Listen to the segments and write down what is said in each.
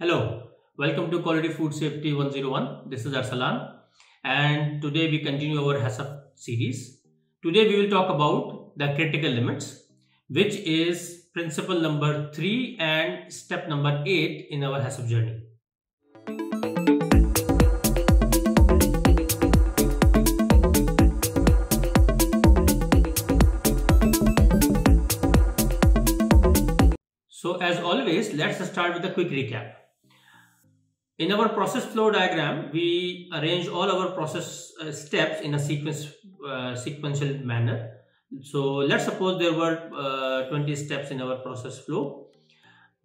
Hello, welcome to Quality Food Safety 101. This is Arsalan and today we continue our HACCP series. Today we will talk about the critical limits which is principle number 3 and step number 8 in our HACCP journey. So as always, let's start with a quick recap. In our process flow diagram, we arrange all our process uh, steps in a sequence uh, sequential manner. So let's suppose there were uh, 20 steps in our process flow.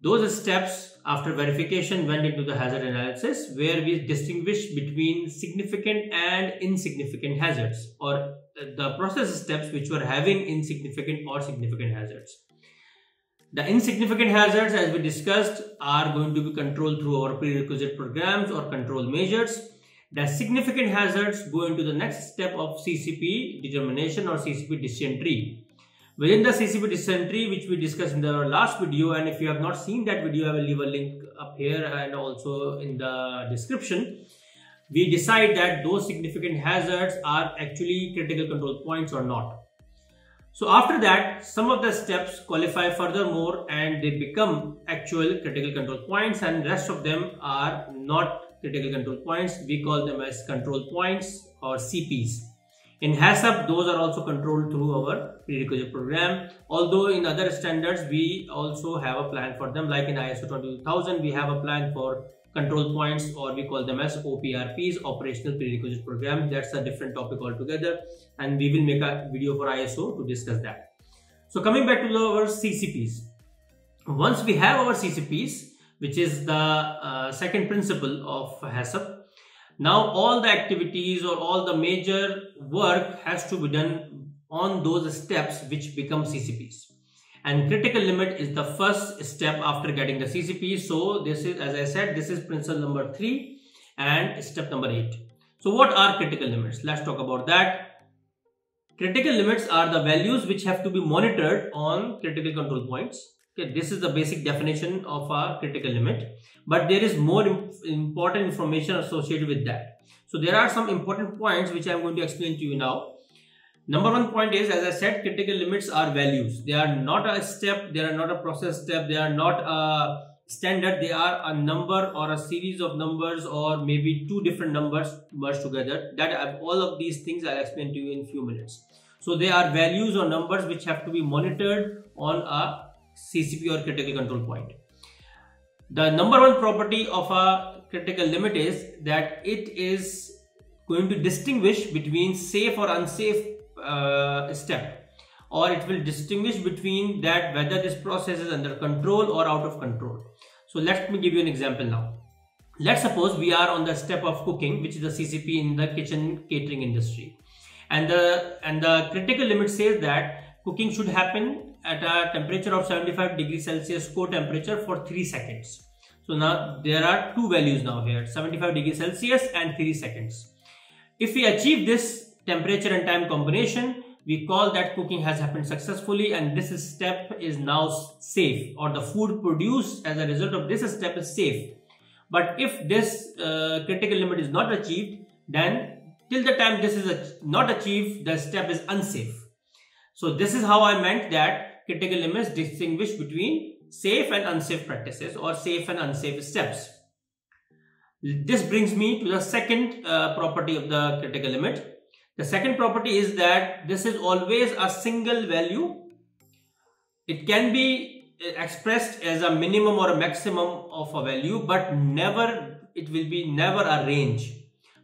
Those steps after verification went into the hazard analysis where we distinguish between significant and insignificant hazards or uh, the process steps which were having insignificant or significant hazards. The insignificant hazards as we discussed are going to be controlled through our prerequisite programs or control measures. The significant hazards go into the next step of CCP determination or CCP decision tree. Within the CCP decision tree which we discussed in the last video and if you have not seen that video I will leave a link up here and also in the description. We decide that those significant hazards are actually critical control points or not. So after that, some of the steps qualify furthermore and they become actual critical control points and rest of them are not critical control points. We call them as control points or CPs. In HACCP, those are also controlled through our prerequisite program. Although in other standards, we also have a plan for them. Like in ISO 22000, we have a plan for control points or we call them as OPRPs, operational prerequisite program. That's a different topic altogether and we will make a video for ISO to discuss that. So coming back to our CCPs. Once we have our CCPs, which is the uh, second principle of HACCP, now all the activities or all the major work has to be done on those steps which become CCPs and critical limit is the first step after getting the CCP. So this is, as I said, this is principle number three and step number eight. So what are critical limits? Let's talk about that. Critical limits are the values which have to be monitored on critical control points. Okay, this is the basic definition of a critical limit, but there is more important information associated with that. So there are some important points which I am going to explain to you now. Number one point is, as I said, critical limits are values. They are not a step, they are not a process step, they are not a standard, they are a number or a series of numbers or maybe two different numbers merged together. That uh, all of these things I'll explain to you in few minutes. So they are values or numbers which have to be monitored on a CCP or critical control point. The number one property of a critical limit is that it is going to distinguish between safe or unsafe uh, step or it will distinguish between that whether this process is under control or out of control. So let me give you an example now. Let's suppose we are on the step of cooking which is the CCP in the kitchen catering industry and the and the critical limit says that cooking should happen at a temperature of 75 degrees Celsius core temperature for 3 seconds. So now there are two values now here 75 degrees Celsius and 3 seconds. If we achieve this temperature and time combination. We call that cooking has happened successfully and this step is now safe or the food produced as a result of this step is safe. But if this uh, critical limit is not achieved then till the time this is not achieved the step is unsafe. So this is how i meant that critical limits distinguish between safe and unsafe practices or safe and unsafe steps. This brings me to the second uh, property of the critical limit the second property is that this is always a single value. It can be uh, expressed as a minimum or a maximum of a value, but never, it will be never a range.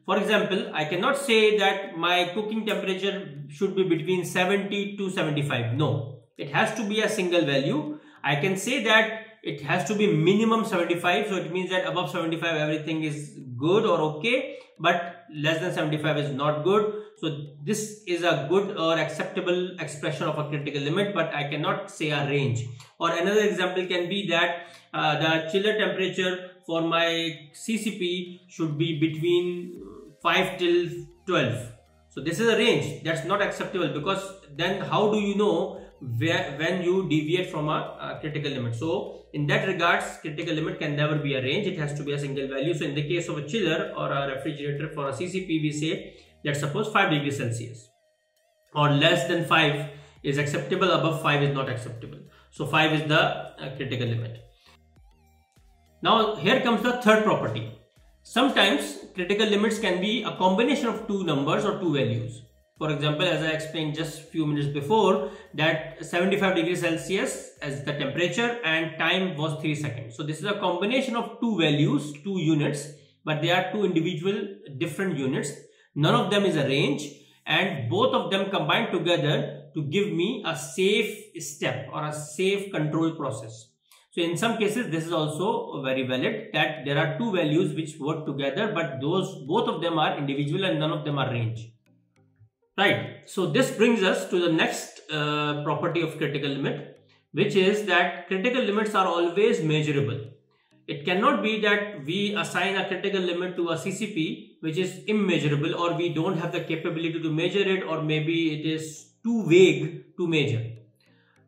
For example, I cannot say that my cooking temperature should be between 70 to 75. No, it has to be a single value. I can say that it has to be minimum 75 so it means that above 75 everything is good or okay but less than 75 is not good. So this is a good or acceptable expression of a critical limit but i cannot say a range. Or another example can be that uh, the chiller temperature for my ccp should be between 5 till 12 so this is a range. That's not acceptable because then how do you know where, when you deviate from a, a, critical limit. So in that regards, critical limit can never be a range. It has to be a single value. So in the case of a chiller or a refrigerator for a CCP, we say let's suppose 5 degrees Celsius or less than 5 is acceptable above 5 is not acceptable so 5 is the uh, critical limit now here comes the third property sometimes critical limits can be a combination of two numbers or two values for example as i explained just few minutes before that 75 degrees celsius as the temperature and time was 3 seconds so this is a combination of two values two units but they are two individual different units none of them is a range and both of them combined together to give me a safe step or a safe control process. So in some cases this is also very valid that there are two values which work together but those both of them are individual and none of them are range. Right. So this brings us to the next uh, property of critical limit which is that critical limits are always measurable. It cannot be that we assign a critical limit to a CCP which is immeasurable or we don't have the capability to measure it or maybe it is too vague to measure.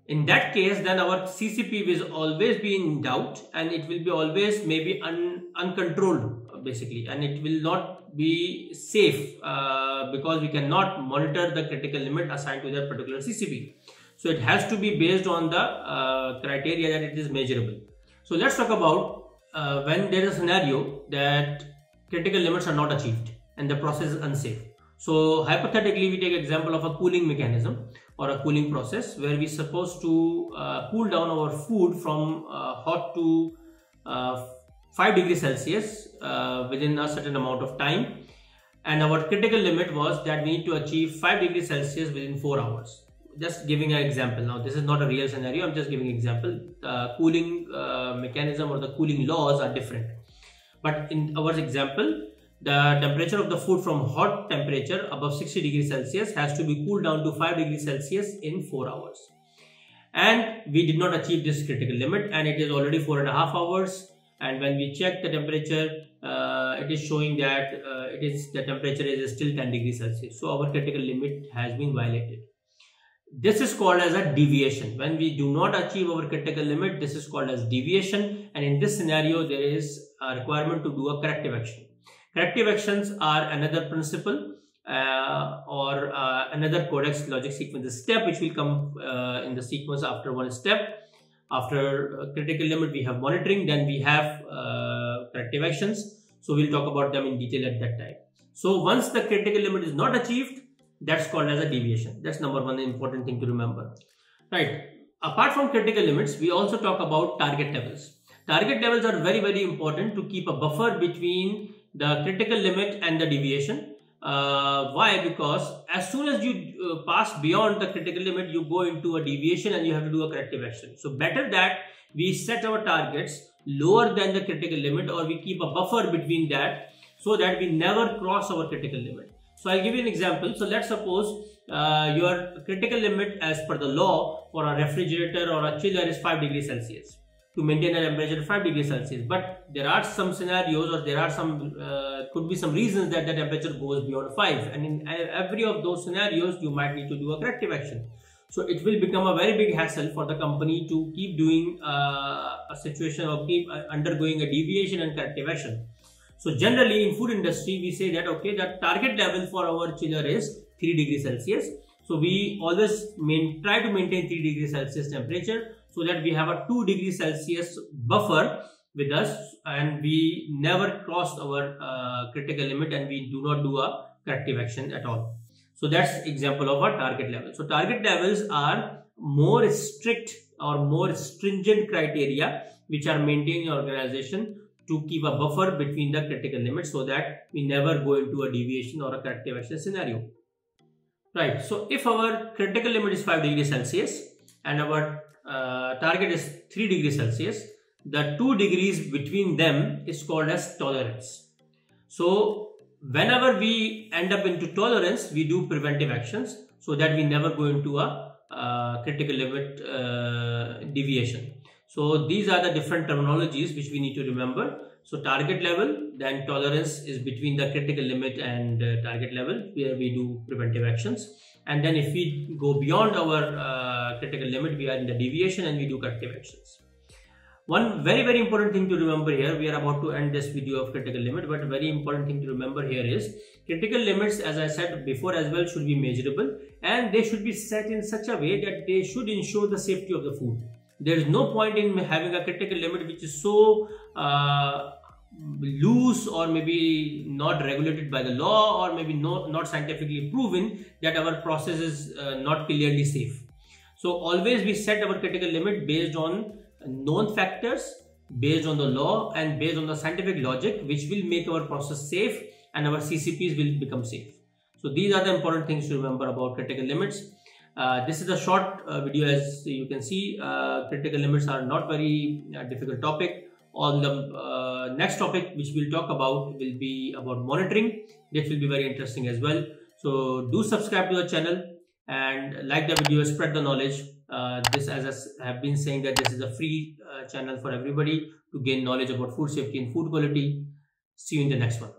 In that case, then our CCP will always be in doubt and it will be always maybe un uncontrolled basically and it will not be safe uh, because we cannot monitor the critical limit assigned to that particular CCP. So it has to be based on the uh, criteria that it is measurable. So let's talk about uh, when there is a scenario that critical limits are not achieved and the process is unsafe. So hypothetically, we take example of a cooling mechanism or a cooling process where we supposed to uh, cool down our food from uh, hot to uh, 5 degrees Celsius uh, within a certain amount of time. And our critical limit was that we need to achieve 5 degrees Celsius within 4 hours. Just giving an example. Now this is not a real scenario. I'm just giving an example. The cooling uh, mechanism or the cooling laws are different. But in our example the temperature of the food from hot temperature above 60 degrees celsius has to be cooled down to 5 degrees celsius in 4 hours. And we did not achieve this critical limit and it is already four and a half hours and when we check the temperature uh, it is showing that uh, it is the temperature is still 10 degrees celsius so our critical limit has been violated this is called as a deviation. When we do not achieve our critical limit, this is called as deviation. And in this scenario, there is a requirement to do a corrective action. Corrective actions are another principle uh, or uh, another codex logic sequence step, which will come uh, in the sequence after one step. After critical limit, we have monitoring, then we have uh, corrective actions. So we'll talk about them in detail at that time. So once the critical limit is not achieved, that's called as a deviation. That's number one important thing to remember. Right. Apart from critical limits we also talk about target levels. Target levels are very very important to keep a buffer between the critical limit and the deviation uh, why? Because as soon as you uh, pass beyond the critical limit you go into a deviation and you have to do a corrective action. So better that we set our targets lower than the critical limit or we keep a buffer between that so that we never cross our critical limit. So I'll give you an example. So let's suppose uh, your critical limit as per the law for a refrigerator or a chiller is 5 degrees Celsius to maintain a temperature of 5 degrees Celsius. But there are some scenarios or there are some, uh, could be some reasons that the temperature goes beyond 5. And in every of those scenarios, you might need to do a corrective action. So it will become a very big hassle for the company to keep doing uh, a situation or keep uh, undergoing a deviation and corrective action. So generally in food industry, we say that, okay, the target level for our chiller is 3 degrees Celsius. So we always main, try to maintain 3 degrees Celsius temperature so that we have a 2 degrees Celsius buffer with us and we never cross our uh, critical limit and we do not do a corrective action at all. So that's example of our target level. So target levels are more strict or more stringent criteria which are maintained in organization to keep a buffer between the critical limits so that we never go into a deviation or a corrective action scenario. Right, so if our critical limit is 5 degrees Celsius and our uh, target is 3 degrees Celsius, the 2 degrees between them is called as tolerance. So whenever we end up into tolerance, we do preventive actions so that we never go into a uh, critical limit uh, deviation. So these are the different terminologies which we need to remember. So target level, then tolerance is between the critical limit and uh, target level where we do preventive actions. And then if we go beyond our uh, critical limit we are in the deviation and we do corrective actions. One very very important thing to remember here we are about to end this video of critical limit but very important thing to remember here is critical limits as i said before as well should be measurable and they should be set in such a way that they should ensure the safety of the food. There is no point in having a critical limit which is so uh, loose or maybe not regulated by the law or maybe no, not scientifically proven that our process is uh, not clearly safe so always we set our critical limit based on known factors based on the law and based on the scientific logic which will make our process safe and our CCPs will become safe. So these are the important things to remember about critical limits. Uh, this is a short uh, video as you can see uh, critical limits are not very uh, difficult topic on the uh, next topic which we'll talk about will be about monitoring. This will be very interesting as well. So do subscribe to the channel and like the video spread the knowledge. Uh, this as I have been saying that this is a free uh, channel for everybody to gain knowledge about food safety and food quality. See you in the next one